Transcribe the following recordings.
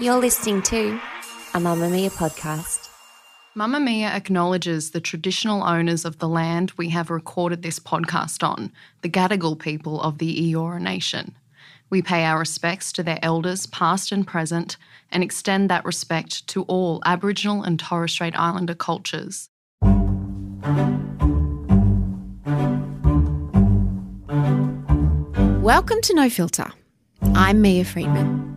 You're listening to a Mamamia podcast. Mamamia acknowledges the traditional owners of the land we have recorded this podcast on, the Gadigal people of the Eora Nation. We pay our respects to their elders, past and present, and extend that respect to all Aboriginal and Torres Strait Islander cultures. Welcome to No Filter. I'm Mia Freedman.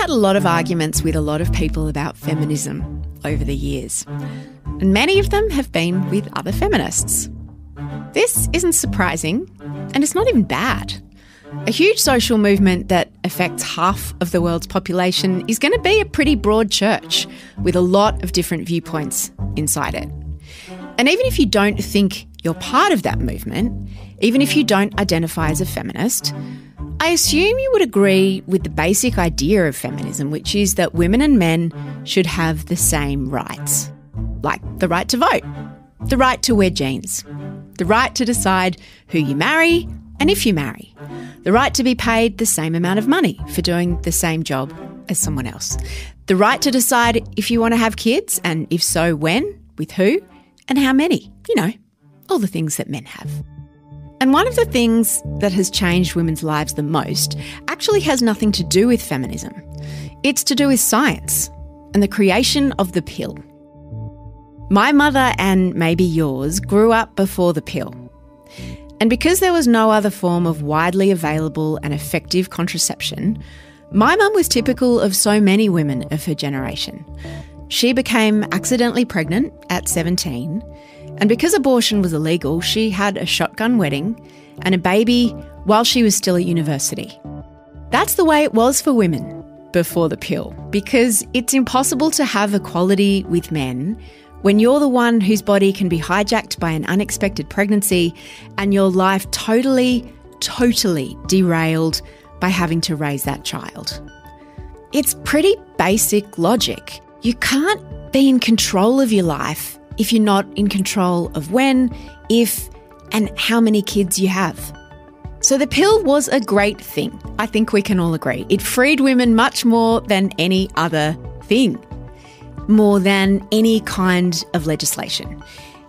I've had a lot of mm. arguments with a lot of people about feminism over the years, and many of them have been with other feminists. This isn't surprising, and it's not even bad. A huge social movement that affects half of the world's population is going to be a pretty broad church with a lot of different viewpoints inside it. And even if you don't think you're part of that movement, even if you don't identify as a feminist, I assume you would agree with the basic idea of feminism, which is that women and men should have the same rights. Like the right to vote, the right to wear jeans, the right to decide who you marry and if you marry, the right to be paid the same amount of money for doing the same job as someone else, the right to decide if you want to have kids and if so, when, with who, and how many. You know, all the things that men have. And one of the things that has changed women's lives the most actually has nothing to do with feminism. It's to do with science and the creation of the pill. My mother and maybe yours grew up before the pill. And because there was no other form of widely available and effective contraception, my mum was typical of so many women of her generation. She became accidentally pregnant at 17 and because abortion was illegal, she had a shotgun wedding and a baby while she was still at university. That's the way it was for women before the pill, because it's impossible to have equality with men when you're the one whose body can be hijacked by an unexpected pregnancy and your life totally, totally derailed by having to raise that child. It's pretty basic logic. You can't be in control of your life if you're not in control of when, if, and how many kids you have. So the pill was a great thing. I think we can all agree. It freed women much more than any other thing, more than any kind of legislation.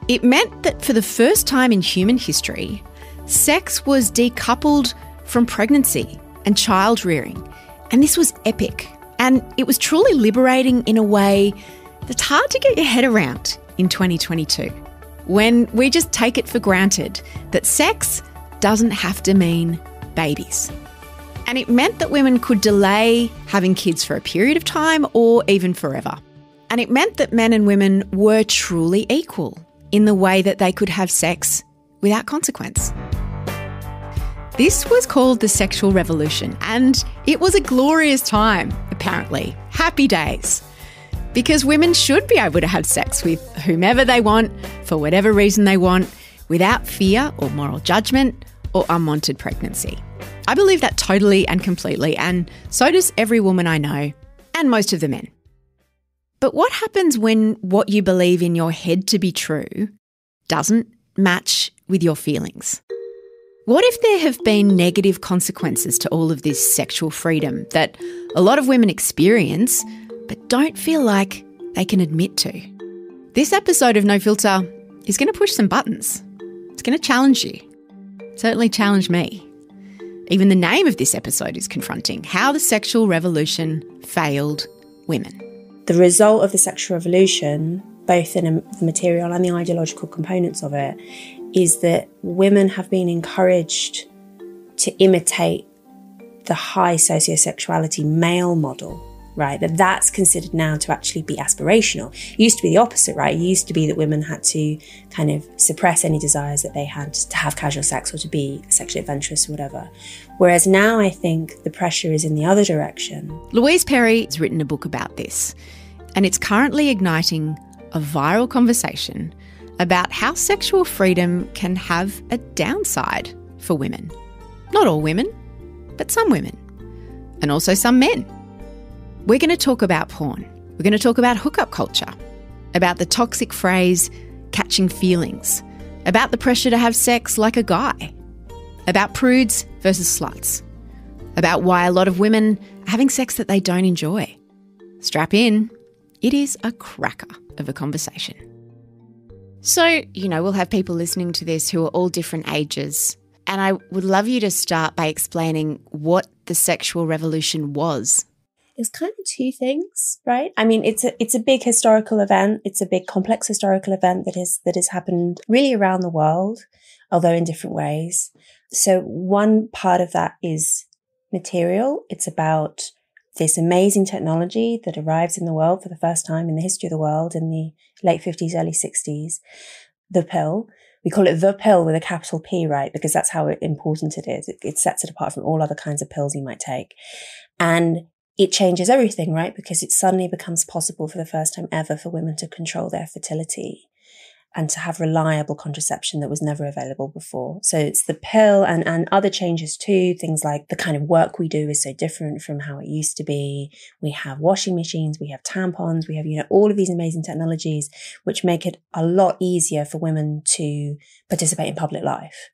It meant that for the first time in human history, sex was decoupled from pregnancy and child rearing. And this was epic. And it was truly liberating in a way that's hard to get your head around in 2022 when we just take it for granted that sex doesn't have to mean babies. And it meant that women could delay having kids for a period of time or even forever. And it meant that men and women were truly equal in the way that they could have sex without consequence. This was called the sexual revolution, and it was a glorious time, apparently. Happy days because women should be able to have sex with whomever they want, for whatever reason they want, without fear or moral judgment or unwanted pregnancy. I believe that totally and completely, and so does every woman I know, and most of the men. But what happens when what you believe in your head to be true doesn't match with your feelings? What if there have been negative consequences to all of this sexual freedom that a lot of women experience but don't feel like they can admit to. This episode of No Filter is going to push some buttons. It's going to challenge you. Certainly challenge me. Even the name of this episode is confronting how the sexual revolution failed women. The result of the sexual revolution, both in the material and the ideological components of it, is that women have been encouraged to imitate the high sociosexuality male model right? That that's considered now to actually be aspirational. It used to be the opposite, right? It used to be that women had to kind of suppress any desires that they had to have casual sex or to be sexually adventurous or whatever. Whereas now I think the pressure is in the other direction. Louise Perry has written a book about this, and it's currently igniting a viral conversation about how sexual freedom can have a downside for women. Not all women, but some women, and also some men. We're going to talk about porn. We're going to talk about hookup culture, about the toxic phrase catching feelings, about the pressure to have sex like a guy, about prudes versus sluts. about why a lot of women are having sex that they don't enjoy. Strap in, it is a cracker of a conversation. So, you know, we'll have people listening to this who are all different ages. And I would love you to start by explaining what the sexual revolution was. It's kind of two things, right? I mean, it's a it's a big historical event. It's a big complex historical event that has that has happened really around the world, although in different ways. So one part of that is material. It's about this amazing technology that arrives in the world for the first time in the history of the world in the late 50s, early 60s, the pill. We call it the pill with a capital P, right? Because that's how important it is. It, it sets it apart from all other kinds of pills you might take. And it changes everything, right? Because it suddenly becomes possible for the first time ever for women to control their fertility and to have reliable contraception that was never available before. So it's the pill and, and other changes too. Things like the kind of work we do is so different from how it used to be. We have washing machines, we have tampons, we have, you know, all of these amazing technologies, which make it a lot easier for women to participate in public life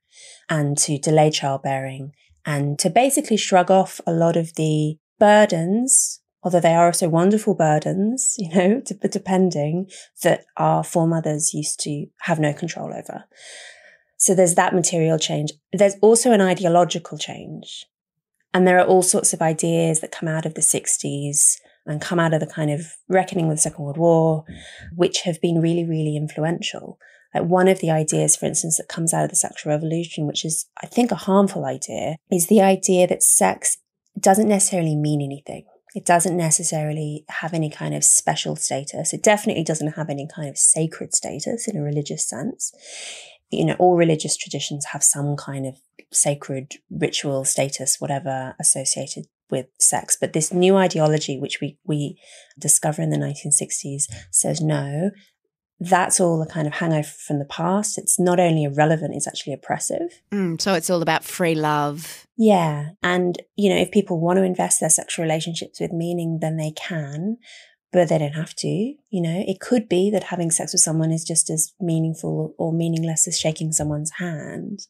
and to delay childbearing and to basically shrug off a lot of the burdens although they are also wonderful burdens, you know, depending that our foremothers used to have no control over. So there's that material change. There's also an ideological change. And there are all sorts of ideas that come out of the 60s and come out of the kind of reckoning with the Second World War, which have been really, really influential. Like one of the ideas, for instance, that comes out of the sexual revolution, which is, I think, a harmful idea, is the idea that sex doesn't necessarily mean anything. It doesn't necessarily have any kind of special status. It definitely doesn't have any kind of sacred status in a religious sense. You know, all religious traditions have some kind of sacred ritual status, whatever associated with sex. But this new ideology, which we, we discover in the 1960s, says no, that's all a kind of hangover from the past. It's not only irrelevant, it's actually oppressive. Mm, so it's all about free love. Yeah. And, you know, if people want to invest their sexual relationships with meaning, then they can, but they don't have to. You know, it could be that having sex with someone is just as meaningful or meaningless as shaking someone's hand.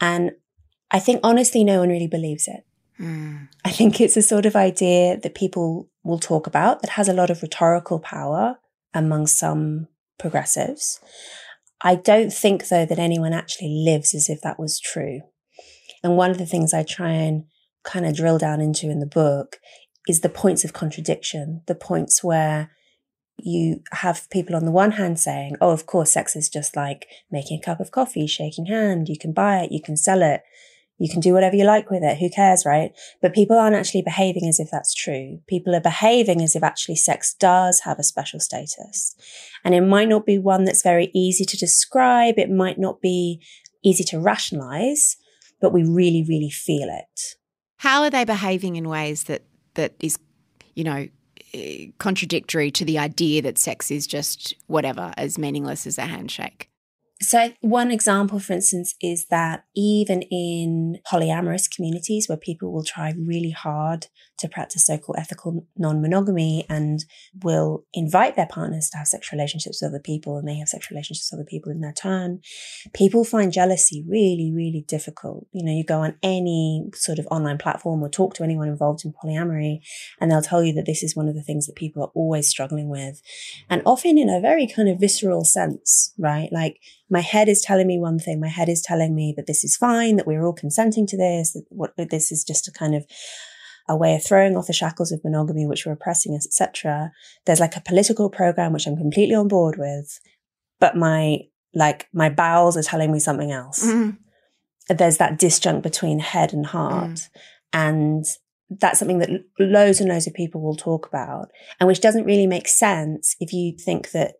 And I think honestly, no one really believes it. Mm. I think it's a sort of idea that people will talk about that has a lot of rhetorical power among some progressives. I don't think, though, that anyone actually lives as if that was true. And one of the things I try and kind of drill down into in the book is the points of contradiction, the points where you have people on the one hand saying, oh, of course, sex is just like making a cup of coffee, shaking hand, you can buy it, you can sell it, you can do whatever you like with it. Who cares, right? But people aren't actually behaving as if that's true. People are behaving as if actually sex does have a special status. And it might not be one that's very easy to describe. It might not be easy to rationalize, but we really, really feel it. How are they behaving in ways that, that is, you know, eh, contradictory to the idea that sex is just whatever, as meaningless as a handshake? So, one example, for instance, is that even in polyamorous communities where people will try really hard to practice so called ethical non monogamy and will invite their partners to have sexual relationships with other people and they have sexual relationships with other people in their turn, people find jealousy really, really difficult. You know, you go on any sort of online platform or talk to anyone involved in polyamory and they'll tell you that this is one of the things that people are always struggling with and often in a very kind of visceral sense, right? Like, my head is telling me one thing. My head is telling me that this is fine, that we're all consenting to this, that what this is just a kind of a way of throwing off the shackles of monogamy, which were oppressing us, etc. There's like a political program which I'm completely on board with, but my like my bowels are telling me something else. Mm. There's that disjunct between head and heart, mm. and that's something that loads and loads of people will talk about, and which doesn't really make sense if you think that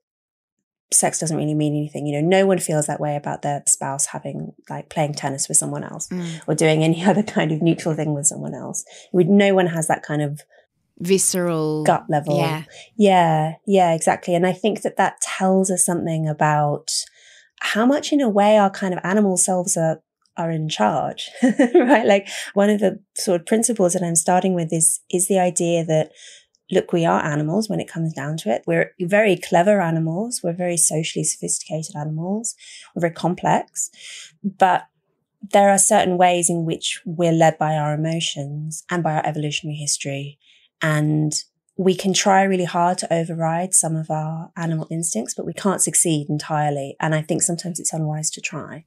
sex doesn't really mean anything. You know, no one feels that way about their spouse having like playing tennis with someone else mm. or doing any other kind of neutral thing with someone else. no one has that kind of visceral gut level. Yeah. Yeah. Yeah, exactly. And I think that that tells us something about how much in a way our kind of animal selves are are in charge, right? Like one of the sort of principles that I'm starting with is, is the idea that look, we are animals when it comes down to it. We're very clever animals. We're very socially sophisticated animals. We're very complex, but there are certain ways in which we're led by our emotions and by our evolutionary history. And we can try really hard to override some of our animal instincts, but we can't succeed entirely. And I think sometimes it's unwise to try.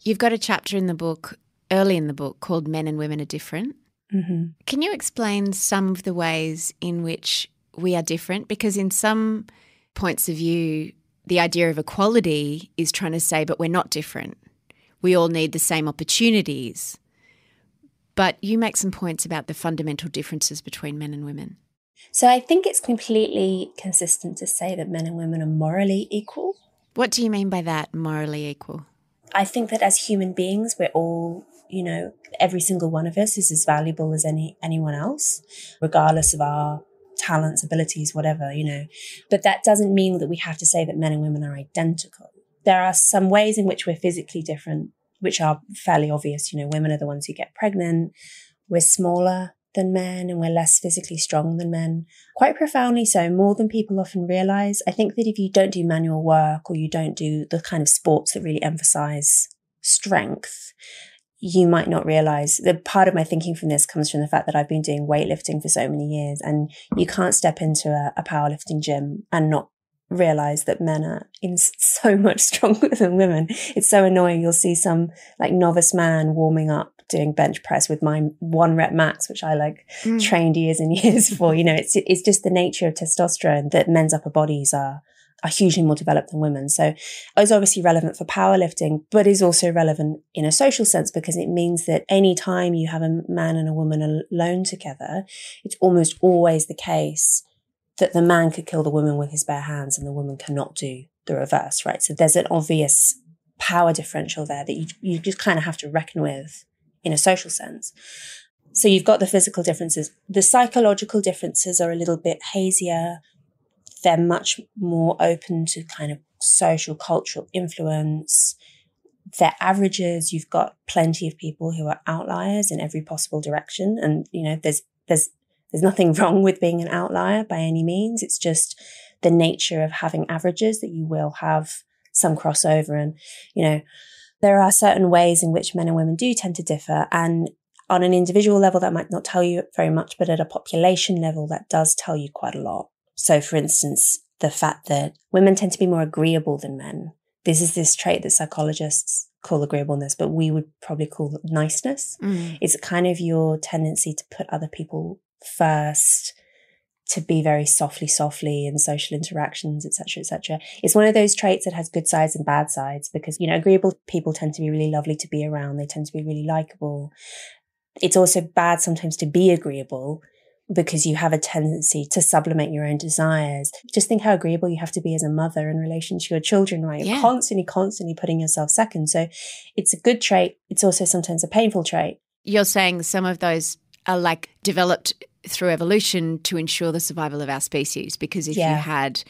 You've got a chapter in the book, early in the book, called Men and Women Are Different. Mm-hmm. Can you explain some of the ways in which we are different? Because in some points of view, the idea of equality is trying to say, but we're not different. We all need the same opportunities. But you make some points about the fundamental differences between men and women. So I think it's completely consistent to say that men and women are morally equal. What do you mean by that, morally equal? I think that as human beings, we're all, you know, every single one of us is as valuable as any anyone else, regardless of our talents, abilities, whatever, you know. But that doesn't mean that we have to say that men and women are identical. There are some ways in which we're physically different, which are fairly obvious. You know, women are the ones who get pregnant. We're smaller than men and we're less physically strong than men. Quite profoundly so, more than people often realize. I think that if you don't do manual work or you don't do the kind of sports that really emphasize strength, you might not realize the part of my thinking from this comes from the fact that I've been doing weightlifting for so many years and you can't step into a, a powerlifting gym and not realize that men are in so much stronger than women. It's so annoying. You'll see some like novice man warming up doing bench press with my one rep max, which I like mm. trained years and years for. You know, it's it's just the nature of testosterone that men's upper bodies are are hugely more developed than women. So it's obviously relevant for powerlifting, but is also relevant in a social sense because it means that any time you have a man and a woman alone together, it's almost always the case that the man could kill the woman with his bare hands and the woman cannot do the reverse, right? So there's an obvious power differential there that you, you just kind of have to reckon with in a social sense. So you've got the physical differences. The psychological differences are a little bit hazier they're much more open to kind of social cultural influence. Their averages, you've got plenty of people who are outliers in every possible direction. And, you know, there's, there's, there's nothing wrong with being an outlier by any means. It's just the nature of having averages that you will have some crossover. And, you know, there are certain ways in which men and women do tend to differ. And on an individual level, that might not tell you very much, but at a population level, that does tell you quite a lot. So, for instance, the fact that women tend to be more agreeable than men. This is this trait that psychologists call agreeableness, but we would probably call niceness. Mm. It's kind of your tendency to put other people first, to be very softly, softly in social interactions, etc., etc. It's one of those traits that has good sides and bad sides because, you know, agreeable people tend to be really lovely to be around. They tend to be really likable. It's also bad sometimes to be agreeable because you have a tendency to sublimate your own desires. Just think how agreeable you have to be as a mother in relation to your children, right? You're constantly, constantly putting yourself second. So it's a good trait. It's also sometimes a painful trait. You're saying some of those are like developed through evolution to ensure the survival of our species. Because if yeah. you had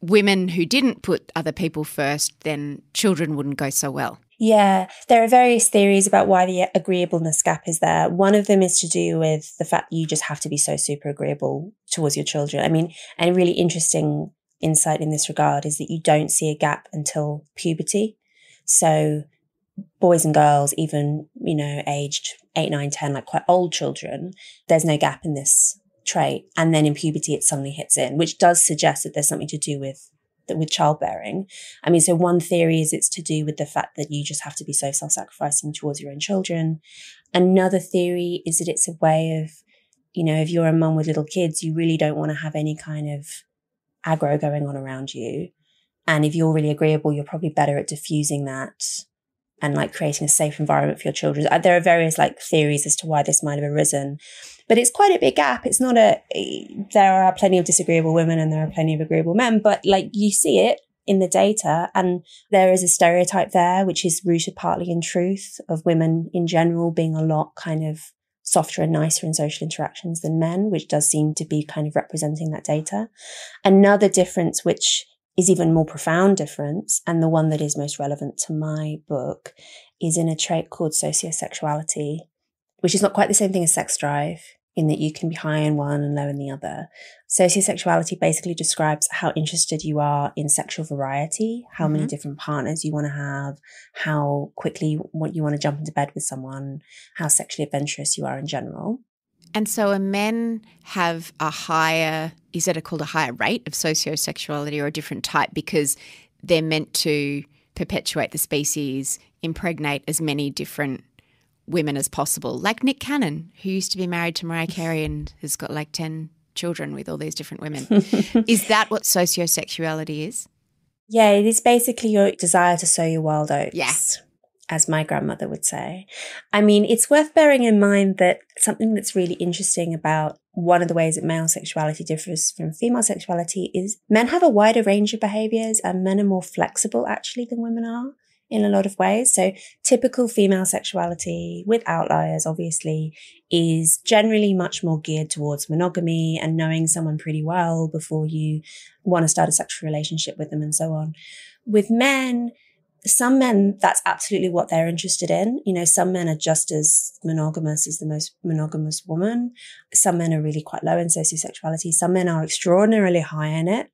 women who didn't put other people first, then children wouldn't go so well. Yeah, there are various theories about why the agreeableness gap is there. One of them is to do with the fact that you just have to be so super agreeable towards your children. I mean, and a really interesting insight in this regard is that you don't see a gap until puberty. So boys and girls, even, you know, aged eight, nine, 10, like quite old children, there's no gap in this trait. And then in puberty, it suddenly hits in, which does suggest that there's something to do with with childbearing. I mean, so one theory is it's to do with the fact that you just have to be so self-sacrificing towards your own children. Another theory is that it's a way of, you know, if you're a mum with little kids, you really don't want to have any kind of aggro going on around you. And if you're really agreeable, you're probably better at diffusing that and like creating a safe environment for your children. Uh, there are various like theories as to why this might have arisen, but it's quite a big gap. It's not a, eh, there are plenty of disagreeable women and there are plenty of agreeable men, but like you see it in the data and there is a stereotype there, which is rooted partly in truth of women in general being a lot kind of softer and nicer in social interactions than men, which does seem to be kind of representing that data. Another difference, which is even more profound difference, and the one that is most relevant to my book, is in a trait called sociosexuality, which is not quite the same thing as sex drive. in that you can be high in one and low in the other. Sociosexuality basically describes how interested you are in sexual variety, how mm-hmm. many different partners you want to have, how quickly what you want to jump into bed with someone, how sexually adventurous you are in general. And so, men have a higher, is it called a higher rate of sociosexuality or a different type because they're meant to perpetuate the species, impregnate as many different women as possible, like Nick Cannon, who used to be married to Mariah Carey and has got like 10 children with all these different women. is that what sociosexuality is? Yeah, it is basically your desire to sow your wild oats. Yes. As my grandmother would say. I mean, it's worth bearing in mind that something that's really interesting about one of the ways that male sexuality differs from female sexuality is men have a wider range of behaviors and men are more flexible actually than women are in a lot of ways. So typical female sexuality with outliers, obviously, is generally much more geared towards monogamy and knowing someone pretty well before you want to start a sexual relationship with them and so on. With men, some men, that's absolutely what they're interested in. You know, some men are just as monogamous as the most monogamous woman. Some men are really quite low in sociosexuality. Some men are extraordinarily high in it.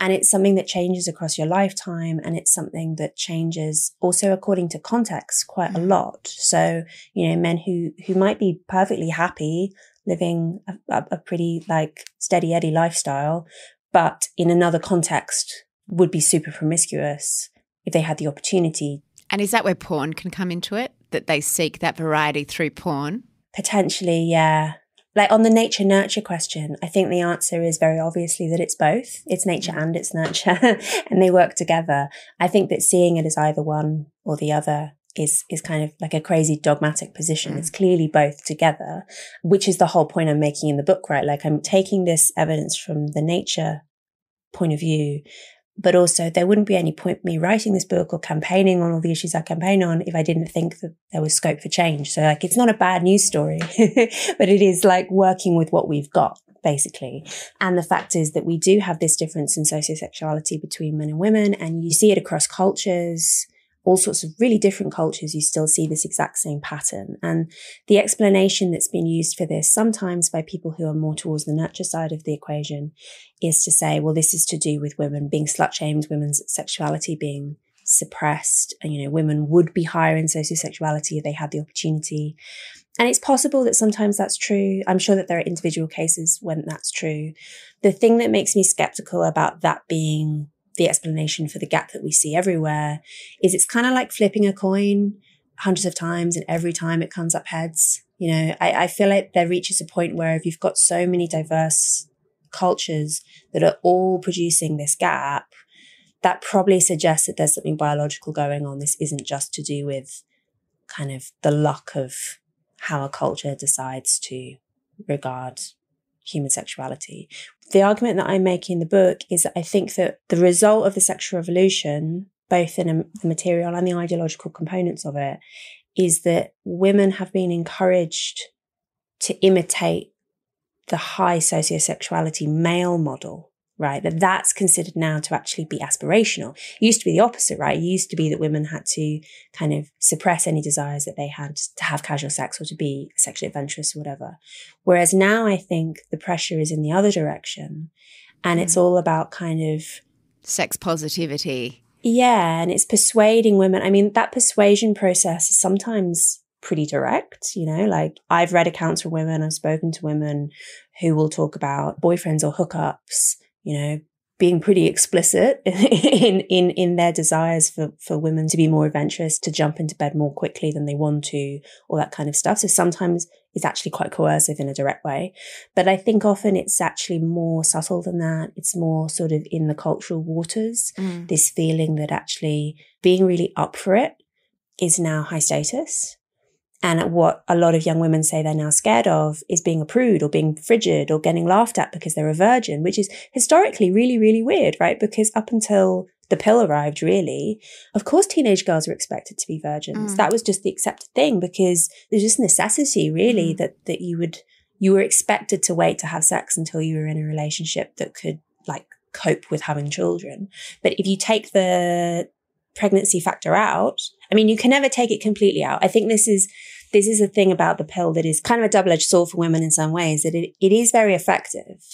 And it's something that changes across your lifetime. And it's something that changes also according to context quite a mm. lot. So, you know, men who, who might be perfectly happy living a, a pretty like steady Eddie lifestyle, but in another context would be super promiscuous if they had the opportunity. And is that where porn can come into it? That they seek that variety through porn? Potentially, yeah like on the nature nurture question, I think the answer is very obviously that it's both. It's nature and it's nurture and they work together. I think that seeing it as either one or the other is is kind of like a crazy dogmatic position. Mm. It's clearly both together, which is the whole point I'm making in the book, right? Like I'm taking this evidence from the nature point of view but also there wouldn't be any point me writing this book or campaigning on all the issues I campaign on if I didn't think that there was scope for change. So like it's not a bad news story, but it is like working with what we've got basically. And the fact is that we do have this difference in sociosexuality between men and women and you see it across cultures all sorts of really different cultures, you still see this exact same pattern. And the explanation that's been used for this sometimes by people who are more towards the nurture side of the equation is to say, well, this is to do with women being slut shamed, women's sexuality being suppressed. And, you know, women would be higher in sociosexuality if they had the opportunity. And it's possible that sometimes that's true. I'm sure that there are individual cases when that's true. The thing that makes me skeptical about that being the explanation for the gap that we see everywhere is it's kind of like flipping a coin hundreds of times and every time it comes up heads. You know, I, I feel like there reaches a point where if you've got so many diverse cultures that are all producing this gap, that probably suggests that there's something biological going on. This isn't just to do with kind of the luck of how a culture decides to regard human sexuality. The argument that I make in the book is that I think that the result of the sexual revolution, both in a, the material and the ideological components of it, is that women have been encouraged to imitate the high sociosexuality male model right? That that's considered now to actually be aspirational. It used to be the opposite, right? It used to be that women had to kind of suppress any desires that they had to have casual sex or to be sexually adventurous or whatever. Whereas now I think the pressure is in the other direction and mm. it's all about kind of sex positivity. Yeah. And it's persuading women. I mean, that persuasion process is sometimes pretty direct, you know, like I've read accounts from women, I've spoken to women who will talk about boyfriends or hookups you know, being pretty explicit in, in, in their desires for, for women to be more adventurous, to jump into bed more quickly than they want to, all that kind of stuff. So sometimes it's actually quite coercive in a direct way. But I think often it's actually more subtle than that. It's more sort of in the cultural waters, mm. this feeling that actually being really up for it is now high status. And what a lot of young women say they're now scared of is being a prude or being frigid or getting laughed at because they're a virgin, which is historically really, really weird, right? Because up until the pill arrived, really, of course, teenage girls were expected to be virgins. Mm. That was just the accepted thing because there's just necessity, really, mm. that, that you would, you were expected to wait to have sex until you were in a relationship that could like cope with having children. But if you take the pregnancy factor out, I mean, you can never take it completely out. I think this is this is a thing about the pill that is kind of a double edged sword for women in some ways, that it, it is very effective.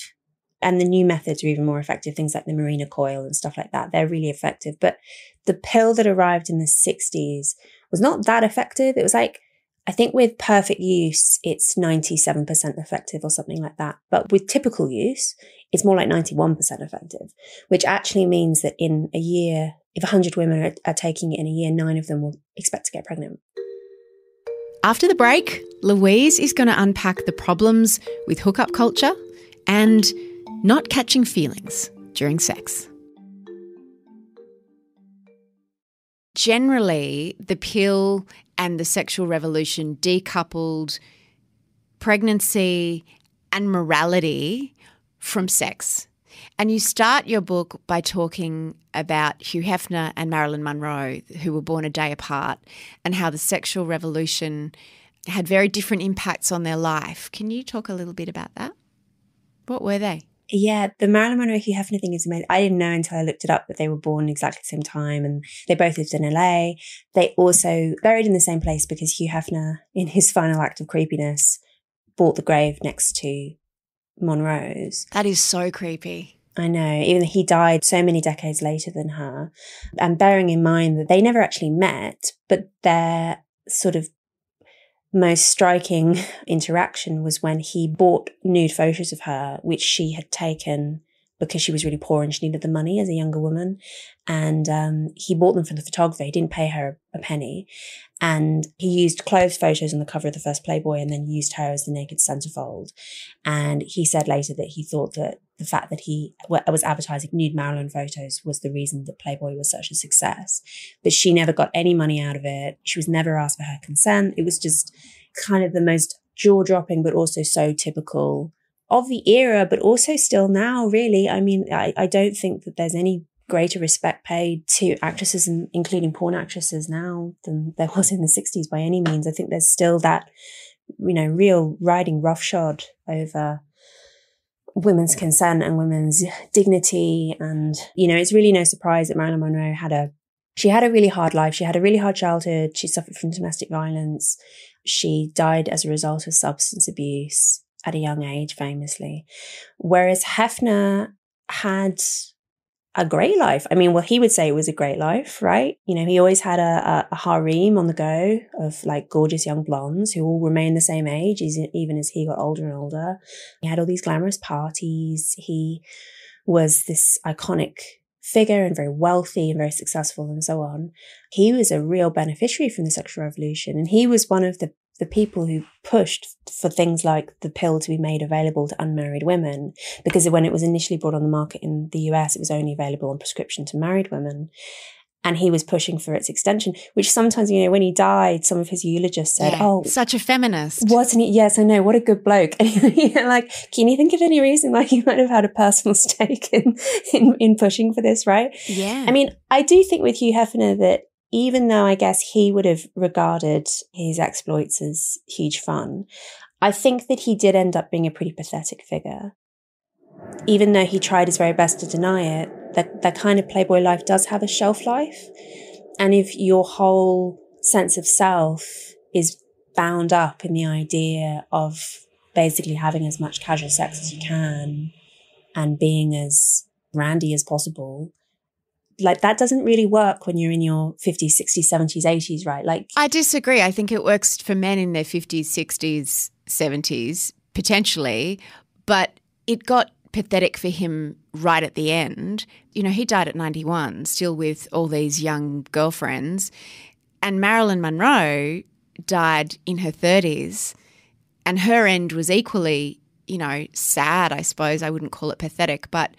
And the new methods are even more effective, things like the Mirena coil and stuff like that. They're really effective. But the pill that arrived in the 60s was not that effective. It was like, I think with perfect use, it's 97% effective or something like that. But with typical use, it's more like 91% effective, which actually means that in a year, if 100 women are, are taking it in a year, nine of them will expect to get pregnant. After the break, Louise is going to unpack the problems with hookup culture and not catching feelings during sex. Generally, the pill and the sexual revolution decoupled pregnancy and morality from sex. And you start your book by talking about Hugh Hefner and Marilyn Monroe, who were born a day apart, and how the sexual revolution had very different impacts on their life. Can you talk a little bit about that? What were they? Yeah, the Marilyn Monroe Hugh Hefner thing is amazing. I didn't know until I looked it up that they were born exactly the same time and they both lived in LA. They also buried in the same place because Hugh Hefner, in his final act of creepiness, bought the grave next to Monroe's. That is so creepy. I know, even though he died so many decades later than her. And bearing in mind that they never actually met, but their sort of most striking interaction was when he bought nude photos of her, which she had taken because she was really poor and she needed the money as a younger woman. And um, he bought them from the photographer. He didn't pay her a penny. And he used clothes photos on the cover of the first Playboy and then used her as the naked centerfold. And he said later that he thought that the fact that he was advertising nude Marilyn photos was the reason that Playboy was such a success. But she never got any money out of it. She was never asked for her consent. It was just kind of the most jaw dropping, but also so typical of the era, but also still now, really. I mean, I, I don't think that there's any greater respect paid to actresses, and including porn actresses now than there was in the 60s by any means. I think there's still that, you know, real riding roughshod over women's consent and women's dignity. And, you know, it's really no surprise that Marilyn Monroe had a she had a really hard life. She had a really hard childhood. She suffered from domestic violence. She died as a result of substance abuse at a young age, famously. Whereas Hefner had a great life. I mean, well, he would say it was a great life, right? You know, he always had a, a, a harem on the go of like gorgeous young blondes who all remained the same age, even as he got older and older. He had all these glamorous parties. He was this iconic figure and very wealthy and very successful and so on. He was a real beneficiary from the sexual revolution. And he was one of the the people who pushed for things like the pill to be made available to unmarried women, because when it was initially brought on the market in the US, it was only available on prescription to married women. And he was pushing for its extension, which sometimes, you know, when he died, some of his eulogists said, yeah, Oh, such a feminist. Wasn't he? Yes, I know. What a good bloke. And like, can you think of any reason like he might have had a personal stake in, in, in pushing for this, right? Yeah. I mean, I do think with Hugh Hefner that even though I guess he would have regarded his exploits as huge fun, I think that he did end up being a pretty pathetic figure. Even though he tried his very best to deny it, that, that kind of Playboy life does have a shelf life. And if your whole sense of self is bound up in the idea of basically having as much casual sex as you can and being as randy as possible, like that doesn't really work when you're in your 50s 60s 70s 80s right? Like i disagree. I think it works for men in their 50s 60s 70s potentially but it got pathetic for him right at the end. You know he died at 91 still with all these young girlfriends and marilyn monroe died in her 30s and her end was equally you know sad i suppose. I wouldn't call it pathetic but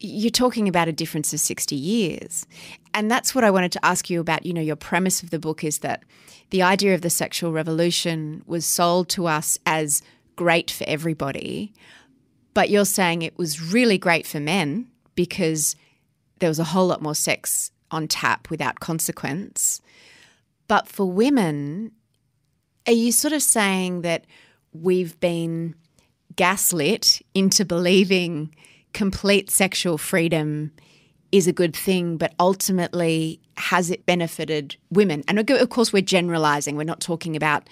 you're talking about a difference of 60 years. And that's what I wanted to ask you about. You know, your premise of the book is that the idea of the sexual revolution was sold to us as great for everybody. But you're saying it was really great for men because there was a whole lot more sex on tap without consequence. But for women, are you sort of saying that we've been gaslit into believing complete sexual freedom is a good thing, but ultimately, has it benefited women? And of course, we're generalizing. We're not talking about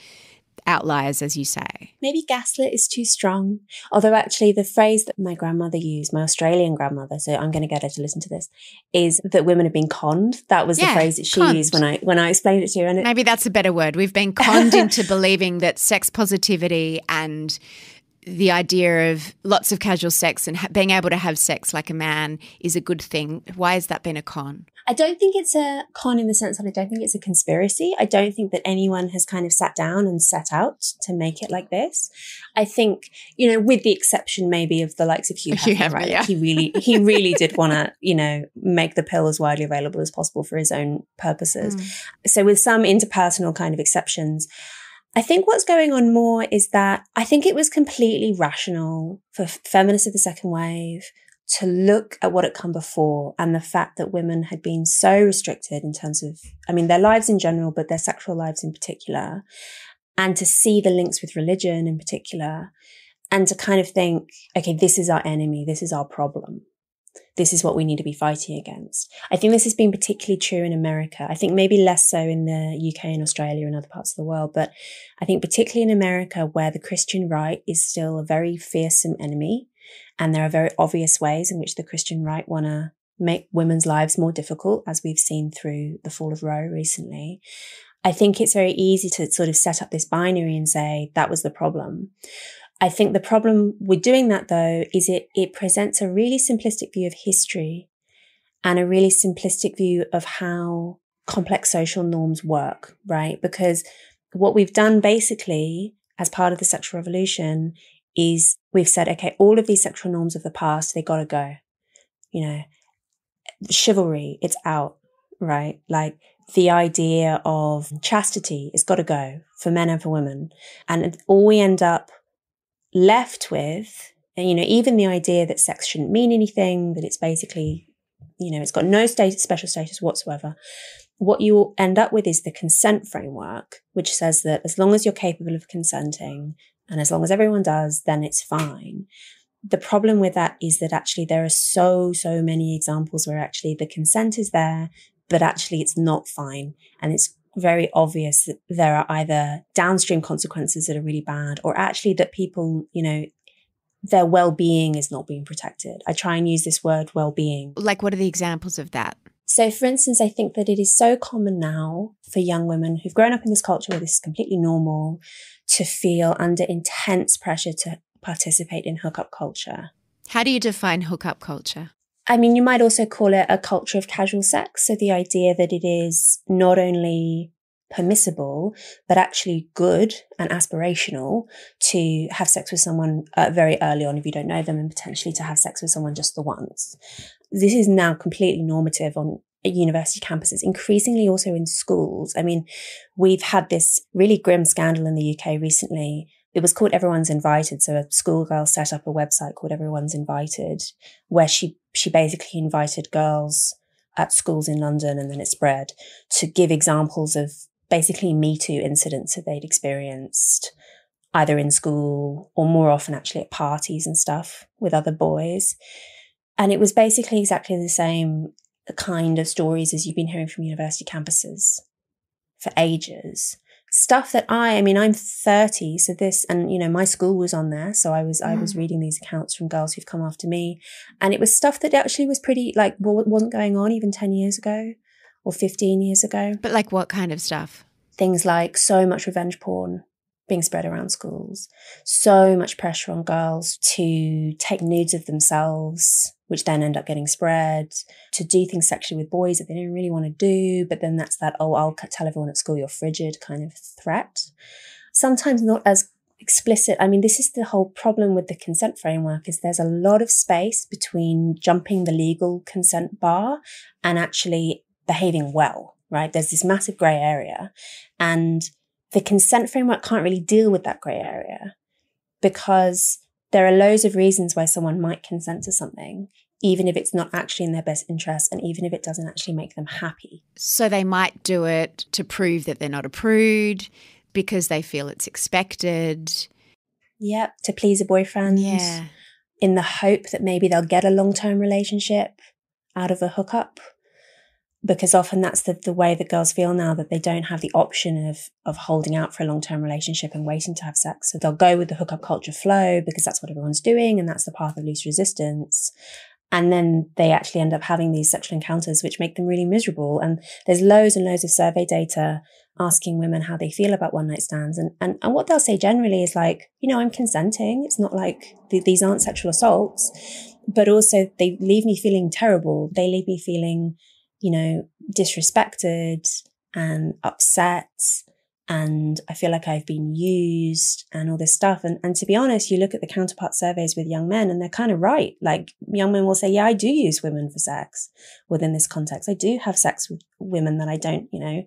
outliers, as you say. Maybe gaslit is too strong. Although, actually, the phrase that my grandmother used, my Australian grandmother, so I'm going to get her to listen to this, is that women have been conned. That was Yeah, the phrase that she conned. used when I when I explained it to her. And it, Maybe that's a better word. We've been conned into believing that sex positivity and the idea of lots of casual sex and ha- being able to have sex like a man is a good thing. Why has that been a con? I don't think it's a con in the sense that I don't think it's a conspiracy. I don't think that anyone has kind of sat down and set out to make it like this. I think, you know, with the exception maybe of the likes of Hugh Hefner, Hefner, right? yeah. He really, he really did want to, you know, make the pill as widely available as possible for his own purposes. Mm. So with some interpersonal kind of exceptions, I think what's going on more is that I think it was completely rational for feminists of the second wave to look at what had come before and the fact that women had been so restricted in terms of, I mean, their lives in general, but their sexual lives in particular, and to see the links with religion in particular, and to kind of think, okay, this is our enemy, this is our problem. This is what we need to be fighting against. I think this has been particularly true in America. I think maybe less so in the UK and Australia and other parts of the world, but I think particularly in America where the Christian right is still a very fearsome enemy and there are very obvious ways in which the Christian right want to make women's lives more difficult, as we've seen through the fall of Roe recently. I think it's very easy to sort of set up this binary and say that was the problem. I think the problem with doing that though is it, it presents a really simplistic view of history and a really simplistic view of how complex social norms work, right? Because what we've done basically as part of the sexual revolution is we've said, okay, all of these sexual norms of the past, they gotta go. You know, chivalry, it's out, right? Like the idea of chastity has got to go for men and for women. And all we end up left with, you know, even the idea that sex shouldn't mean anything, that it's basically, you know, it's got no state, special status whatsoever. What you will end up with is the consent framework, which says that as long as you're capable of consenting and as long as everyone does, then it's fine. The problem with that is that actually there are so, so many examples where actually the consent is there, but actually it's not fine. And it's very obvious that there are either downstream consequences that are really bad or actually that people, you know, their well-being is not being protected. I try and use this word well-being. Like, what are the examples of that? So, for instance, I think that it is so common now for young women who've grown up in this culture where this is completely normal to feel under intense pressure to participate in hookup culture. How do you define hookup culture? I mean, you might also call it a culture of casual sex. So the idea that it is not only permissible, but actually good and aspirational to have sex with someone uh, very early on if you don't know them and potentially to have sex with someone just the once. This is now completely normative on university campuses, increasingly also in schools. I mean, we've had this really grim scandal in the UK recently it was called Everyone's Invited. So a schoolgirl set up a website called Everyone's Invited, where she she basically invited girls at schools in London, and then it spread to give examples of basically Me Too incidents that they'd experienced, either in school or more often actually at parties and stuff with other boys. And it was basically exactly the same kind of stories as you've been hearing from university campuses for ages stuff that I, I mean, I'm 30, so this, and you know, my school was on there. So I was, I was mm. reading these accounts from girls who've come after me. And it was stuff that actually was pretty, like, wa- wasn't going on even 10 years ago or 15 years ago. But, like, what kind of stuff? Things like so much revenge porn being spread around schools, so much pressure on girls to take nudes of themselves, which then end up getting spread, to do things sexually with boys that they don't really want to do. But then that's that, oh, I'll tell everyone at school you're frigid kind of threat. Sometimes not as explicit. I mean, this is the whole problem with the consent framework is there's a lot of space between jumping the legal consent bar and actually behaving well, right? There's this massive gray area and the consent framework can't really deal with that gray area because there are loads of reasons why someone might consent to something, even if it's not actually in their best interest and even if it doesn't actually make them happy. So they might do it to prove that they're not a prude because they feel it's expected. Yep, to please a boyfriend. Yeah. In the hope that maybe they'll get a long term relationship out of a hookup because often that's the, the way that girls feel now that they don't have the option of of holding out for a long-term relationship and waiting to have sex so they'll go with the hookup culture flow because that's what everyone's doing and that's the path of least resistance and then they actually end up having these sexual encounters which make them really miserable. And there's loads and loads of survey data asking women how they feel about one night stands. And, and and what they'll say generally is like you know i'm consenting. It's not like th- these aren't sexual assaults. But also they leave me feeling terrible. They leave me feeling you know, disrespected and upset. And I feel like I've been used and all this stuff. And, and to be honest, you look at the counterpart surveys with young men and they're kind of right. Like young men will say, yeah, I do use women for sex within this context. I do have sex with women that I don't, you know,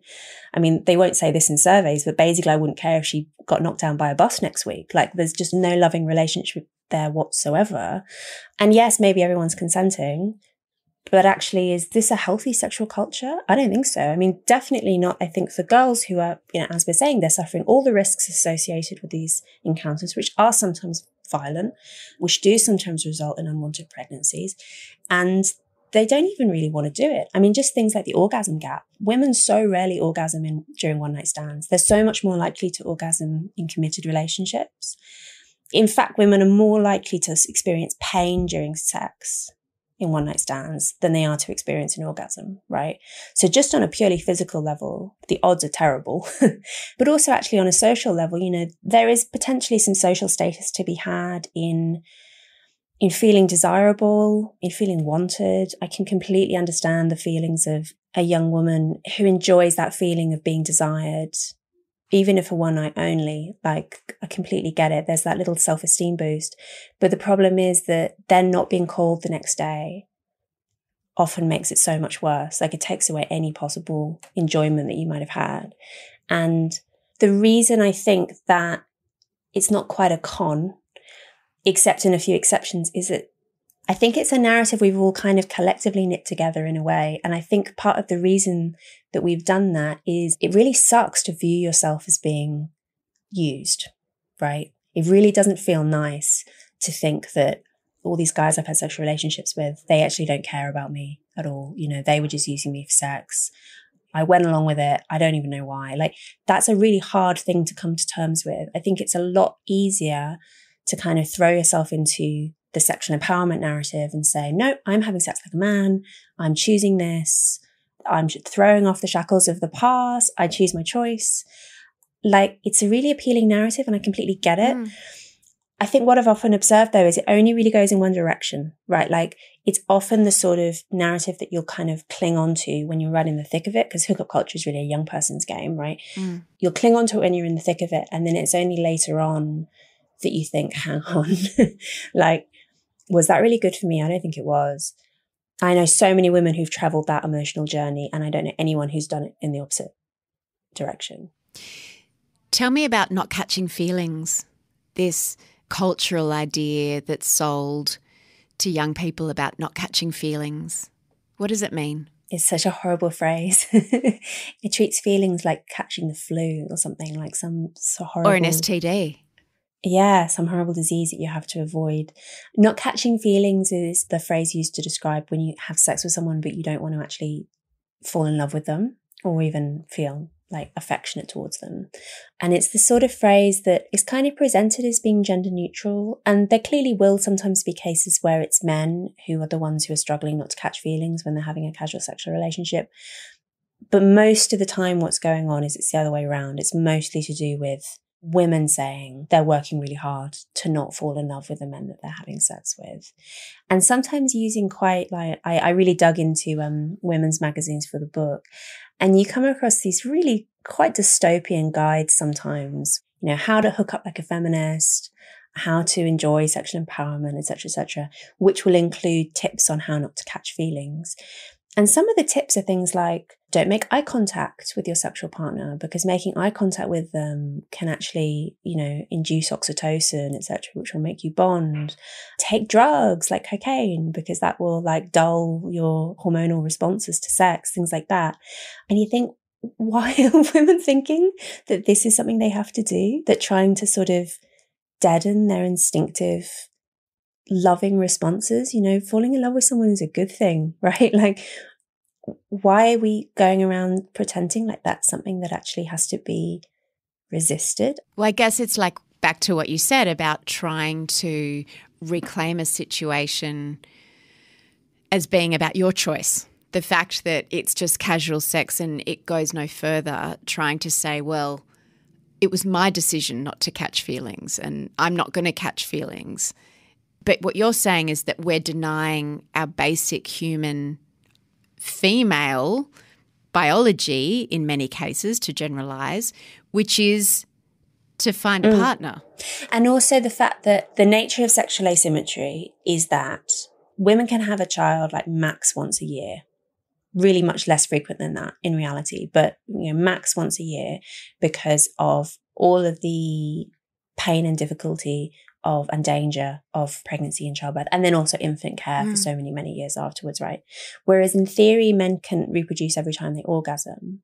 I mean, they won't say this in surveys, but basically I wouldn't care if she got knocked down by a bus next week. Like there's just no loving relationship there whatsoever. And yes, maybe everyone's consenting, but actually, is this a healthy sexual culture? I don't think so. I mean, definitely not. I think for girls who are, you know, as we're saying, they're suffering all the risks associated with these encounters, which are sometimes violent, which do sometimes result in unwanted pregnancies. And they don't even really want to do it. I mean, just things like the orgasm gap. Women so rarely orgasm in during one night stands. They're so much more likely to orgasm in committed relationships. In fact, women are more likely to experience pain during sex in one night stands than they are to experience an orgasm, right? So just on a purely physical level, the odds are terrible. but also actually on a social level, you know, there is potentially some social status to be had in in feeling desirable, in feeling wanted. I can completely understand the feelings of a young woman who enjoys that feeling of being desired, even if for one night only, like I completely get it. There's that little self esteem boost. But the problem is that then not being called the next day often makes it so much worse. Like it takes away any possible enjoyment that you might have had. And the reason I think that it's not quite a con, except in a few exceptions, is that I think it's a narrative we've all kind of collectively knit together in a way. And I think part of the reason that we've done that is it really sucks to view yourself as being used, right? It really doesn't feel nice to think that all these guys I've had sexual relationships with, they actually don't care about me at all. You know, they were just using me for sex. I went along with it. I don't even know why. Like, that's a really hard thing to come to terms with. I think it's a lot easier to kind of throw yourself into the sexual empowerment narrative and say, no, I'm having sex like a man. I'm choosing this. I'm throwing off the shackles of the past. I choose my choice. Like it's a really appealing narrative and I completely get it. Mm. I think what I've often observed though is it only really goes in one direction, right? Like it's often the sort of narrative that you'll kind of cling on to when you're right in the thick of it, because hookup culture is really a young person's game, right? Mm. You'll cling on to it when you're in the thick of it. And then it's only later on that you think, hang on, like was that really good for me? I don't think it was. I know so many women who've traveled that emotional journey, and I don't know anyone who's done it in the opposite direction. Tell me about not catching feelings, this cultural idea that's sold to young people about not catching feelings. What does it mean? It's such a horrible phrase. it treats feelings like catching the flu or something, like some so horrible. Or an STD yeah, some horrible disease that you have to avoid. Not catching feelings is the phrase used to describe when you have sex with someone, but you don't want to actually fall in love with them or even feel like affectionate towards them. And it's the sort of phrase that is kind of presented as being gender neutral. And there clearly will sometimes be cases where it's men who are the ones who are struggling not to catch feelings when they're having a casual sexual relationship. But most of the time, what's going on is it's the other way around. It's mostly to do with women saying they're working really hard to not fall in love with the men that they're having sex with. And sometimes using quite like, I, I really dug into um, women's magazines for the book. And you come across these really quite dystopian guides sometimes, you know, how to hook up like a feminist, how to enjoy sexual empowerment, etc., etc., which will include tips on how not to catch feelings. And some of the tips are things like don't make eye contact with your sexual partner because making eye contact with them can actually, you know, induce oxytocin, etc., which will make you bond. Take drugs like cocaine because that will like dull your hormonal responses to sex, things like that. And you think, why are women thinking that this is something they have to do? That trying to sort of deaden their instinctive loving responses. You know, falling in love with someone is a good thing, right? Like, why are we going around pretending like that's something that actually has to be resisted? Well, I guess it's like back to what you said about trying to reclaim a situation as being about your choice. The fact that it's just casual sex and it goes no further, trying to say, well, it was my decision not to catch feelings and I'm not going to catch feelings. But what you're saying is that we're denying our basic human female biology in many cases, to generalize, which is to find a mm. partner. And also the fact that the nature of sexual asymmetry is that women can have a child like max once a year. Really much less frequent than that in reality, but you know, max once a year because of all of the pain and difficulty of and danger of pregnancy and childbirth, and then also infant care mm. for so many, many years afterwards, right? Whereas in theory, men can reproduce every time they orgasm,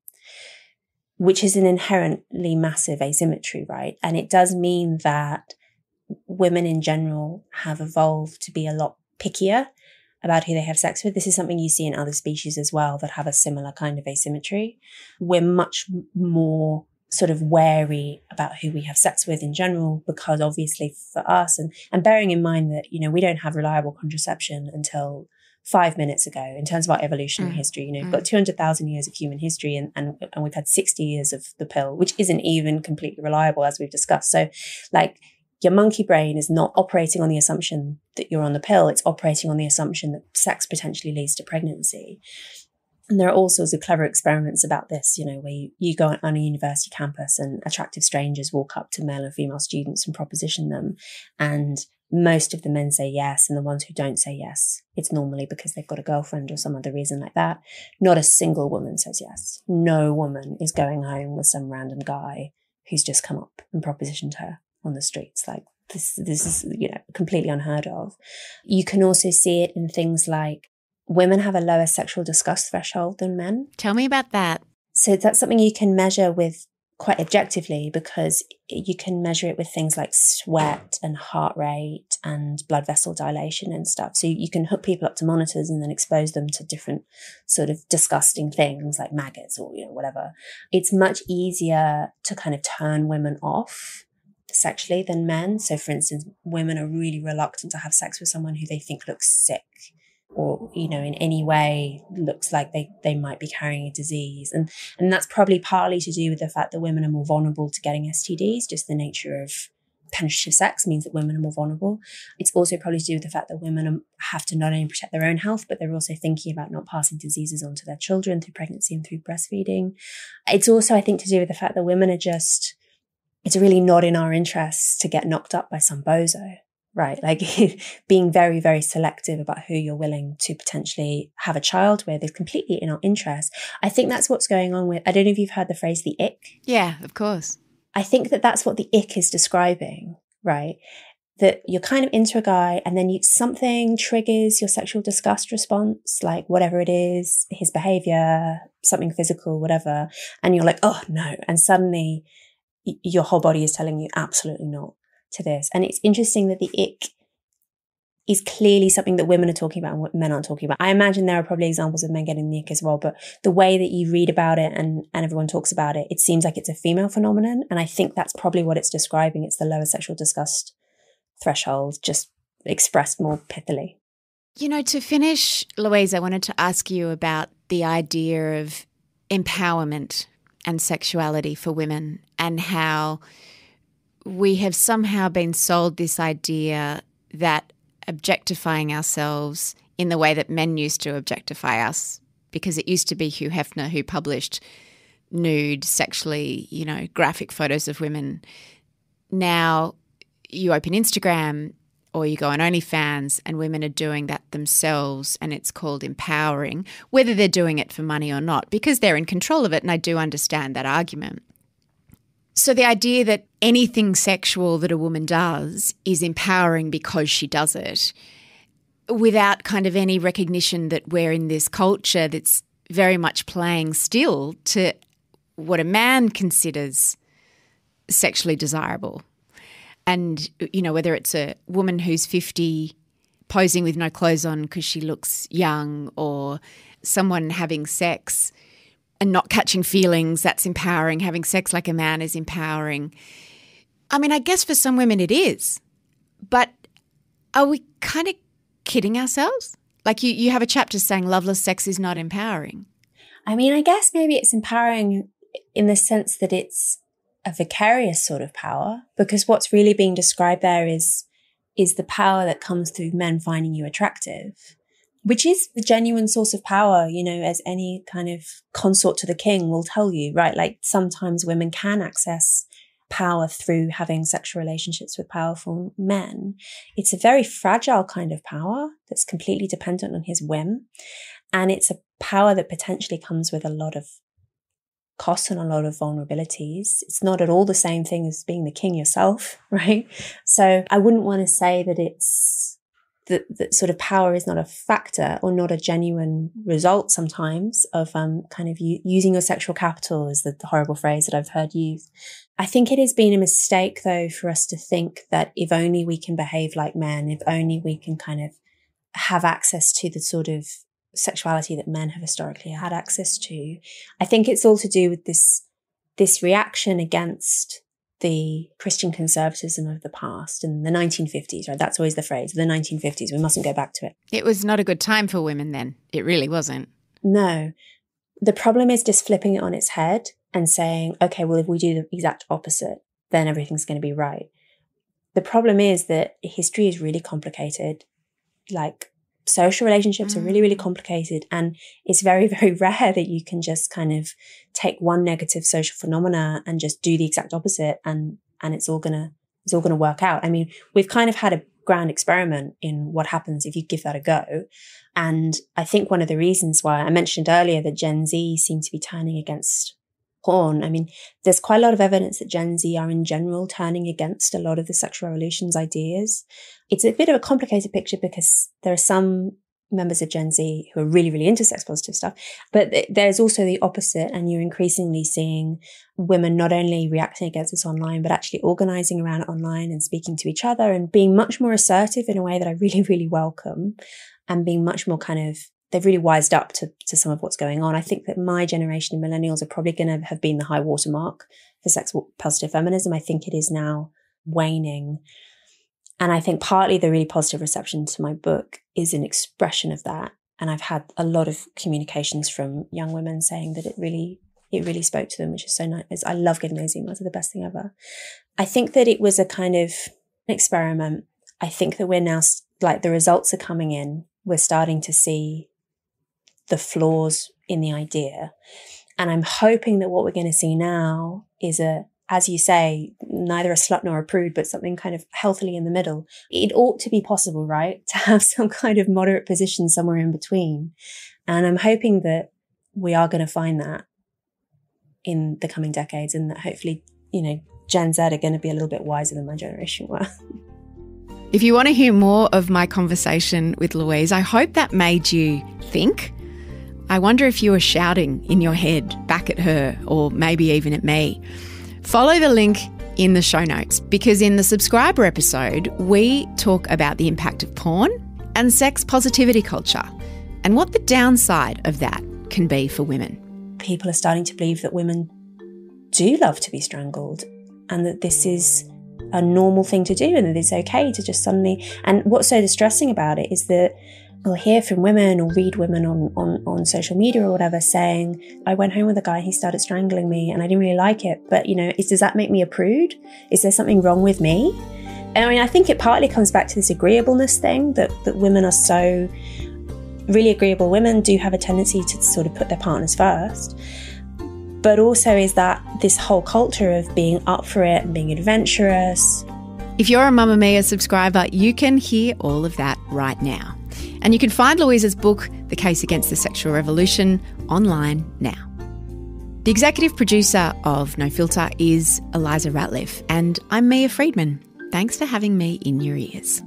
which is an inherently massive asymmetry, right? And it does mean that women in general have evolved to be a lot pickier about who they have sex with. This is something you see in other species as well that have a similar kind of asymmetry. We're much more sort of wary about who we have sex with in general, because obviously for us, and, and bearing in mind that, you know, we don't have reliable contraception until five minutes ago in terms of our evolutionary mm. history. You know, we've got mm. 200,000 years of human history and, and, and we've had 60 years of the pill, which isn't even completely reliable as we've discussed. So like your monkey brain is not operating on the assumption that you're on the pill. It's operating on the assumption that sex potentially leads to pregnancy. And there are all sorts of clever experiments about this, you know, where you, you go on a university campus and attractive strangers walk up to male and female students and proposition them. And most of the men say yes. And the ones who don't say yes, it's normally because they've got a girlfriend or some other reason like that. Not a single woman says yes. No woman is going home with some random guy who's just come up and propositioned her on the streets. Like this, this is, you know, completely unheard of. You can also see it in things like women have a lower sexual disgust threshold than men. Tell me about that. So that's something you can measure with quite objectively because you can measure it with things like sweat and heart rate and blood vessel dilation and stuff. So you can hook people up to monitors and then expose them to different sort of disgusting things like maggots or you know whatever. It's much easier to kind of turn women off sexually than men. So for instance, women are really reluctant to have sex with someone who they think looks sick or you know in any way looks like they they might be carrying a disease. And and that's probably partly to do with the fact that women are more vulnerable to getting STDs just the nature of penetrative sex means that women are more vulnerable. It's also probably to do with the fact that women have to not only protect their own health but they're also thinking about not passing diseases on to their children through pregnancy and through breastfeeding. It's also i think to do with the fact that women are just it's really not in our interests to get knocked up by some bozo right? Like being very, very selective about who you're willing to potentially have a child with is completely in our interest. I think that's what's going on with, I don't know if you've heard the phrase the ick. Yeah, of course. I think that that's what the ick is describing, right? That you're kind of into a guy and then you, something triggers your sexual disgust response, like whatever it is, his behavior, something physical, whatever. And you're like, oh no. And suddenly your whole body is telling you absolutely not to this. And it's interesting that the ick is clearly something that women are talking about and what men aren't talking about. I imagine there are probably examples of men getting the ick as well, but the way that you read about it and, and everyone talks about it, it seems like it's a female phenomenon. And I think that's probably what it's describing. It's the lower sexual disgust threshold, just expressed more pithily. You know, to finish, Louise, I wanted to ask you about the idea of empowerment and sexuality for women and how we have somehow been sold this idea that objectifying ourselves in the way that men used to objectify us, because it used to be Hugh Hefner who published nude, sexually, you know, graphic photos of women. Now you open Instagram or you go on OnlyFans and women are doing that themselves and it's called empowering, whether they're doing it for money or not, because they're in control of it. And I do understand that argument. So the idea that anything sexual that a woman does is empowering because she does it without kind of any recognition that we're in this culture that's very much playing still to what a man considers sexually desirable. And, you know, whether it's a woman who's 50 posing with no clothes on because she looks young or someone having sex and not catching feelings, that's empowering. Having sex like a man is empowering. I mean, I guess for some women it is. But are we kind of kidding ourselves? Like you, you have a chapter saying loveless sex is not empowering. I mean, I guess maybe it's empowering in the sense that it's a vicarious sort of power, because what's really being described there is is the power that comes through men finding you attractive, which is the genuine source of power, you know, as any kind of consort to the king will tell you, right? Like sometimes women can access power through having sexual relationships with powerful men. It's a very fragile kind of power that's completely dependent on his whim. And it's a power that potentially comes with a lot of costs and a lot of vulnerabilities. It's not at all the same thing as being the king yourself, right? So I wouldn't want to say that it's that, that sort of power is not a factor or not a genuine result sometimes of um, kind of u- using your sexual capital is the, the horrible phrase that I've heard used. I think it has been a mistake though for us to think that if only we can behave like men, if only we can kind of have access to the sort of sexuality that men have historically had access to. I think it's all to do with this this reaction against the Christian conservatism of the past and the 1950s, right? That's always the phrase, the 1950s. We mustn't go back to it. It was not a good time for women then. It really wasn't. No. The problem is just flipping it on its head and saying, okay, well, if we do the exact opposite, then everything's going to be right. The problem is that history is really complicated. Like social relationships mm. are really, really mm. complicated. And it's very, very rare that you can just kind of take one negative social phenomena and just do the exact opposite and, and it's all gonna, it's all gonna work out. I mean, we've kind of had a grand experiment in what happens if you give that a go. And I think one of the reasons why I mentioned earlier that Gen Z seem to be turning against porn. I mean, there's quite a lot of evidence that Gen Z are in general turning against a lot of the sexual revolution's ideas. It's a bit of a complicated picture because there are some members of Gen Z who are really, really into sex positive stuff. But there's also the opposite. And you're increasingly seeing women not only reacting against this online, but actually organizing around it online and speaking to each other and being much more assertive in a way that I really, really welcome and being much more kind of they've really wised up to, to some of what's going on. I think that my generation of millennials are probably going to have been the high watermark for sex positive feminism. I think it is now waning. And I think partly the really positive reception to my book is an expression of that. And I've had a lot of communications from young women saying that it really, it really spoke to them, which is so nice. I love getting those emails. They're the best thing ever. I think that it was a kind of an experiment. I think that we're now like the results are coming in. We're starting to see the flaws in the idea. And I'm hoping that what we're going to see now is a, as you say, neither a slut nor a prude, but something kind of healthily in the middle. It ought to be possible, right? To have some kind of moderate position somewhere in between. And I'm hoping that we are going to find that in the coming decades and that hopefully, you know, Gen Z are going to be a little bit wiser than my generation were. If you want to hear more of my conversation with Louise, I hope that made you think I wonder if you were shouting in your head back at her or maybe even at me. Follow the link in the show notes because in the subscriber episode, we talk about the impact of porn and sex positivity culture and what the downside of that can be for women. People are starting to believe that women do love to be strangled and that this is a normal thing to do and that it's okay to just suddenly. And what's so distressing about it is that I'll hear from women or read women on, on, on social media or whatever saying, I went home with a guy, he started strangling me and I didn't really like it. But, you know, is, does that make me a prude? Is there something wrong with me? And I mean, I think it partly comes back to this agreeableness thing that, that women are so really agreeable women do have a tendency to sort of put their partners first. But also is that this whole culture of being up for it and being adventurous. If you're a Mamamia subscriber, you can hear all of that right now. And you can find Louise's book, The Case Against the Sexual Revolution, online now. The executive producer of No Filter is Elissa Ratliff, and I'm Mia Freedman. Thanks for having me in your ears.